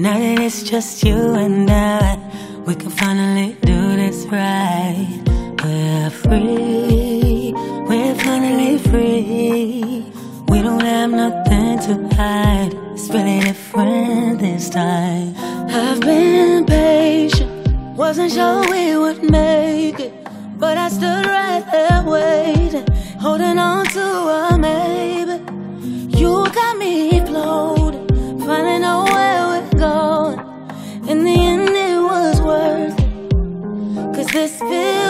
Now that it's just you and I, we can finally do this right. We're free, we're finally free. We don't have nothing to hide. It's really different this time. I've been patient, wasn't sure we would make it. But I stood right there waiting, this feels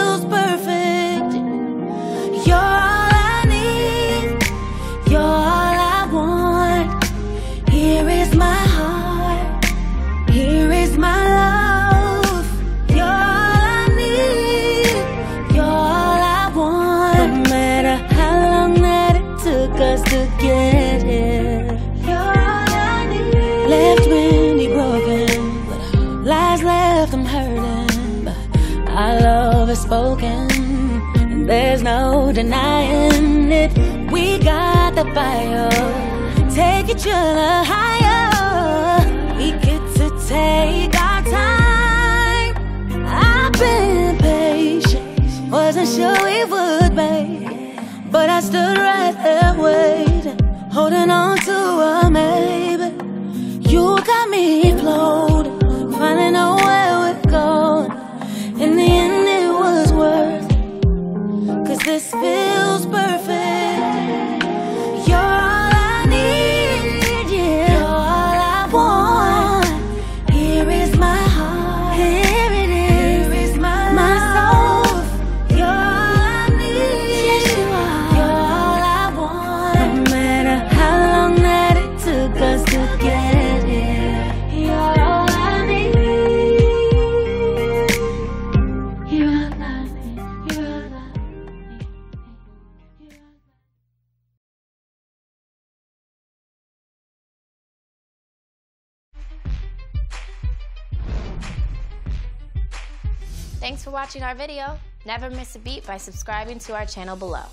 our love is spoken, and there's no denying it. We got the fire, take each other higher. We get to take our time. I've been patient, wasn't sure we would it, but I stood right there waiting, holding on to a maybe. Feels perfect. Thanks for watching our video. Never miss a beat by subscribing to our channel below.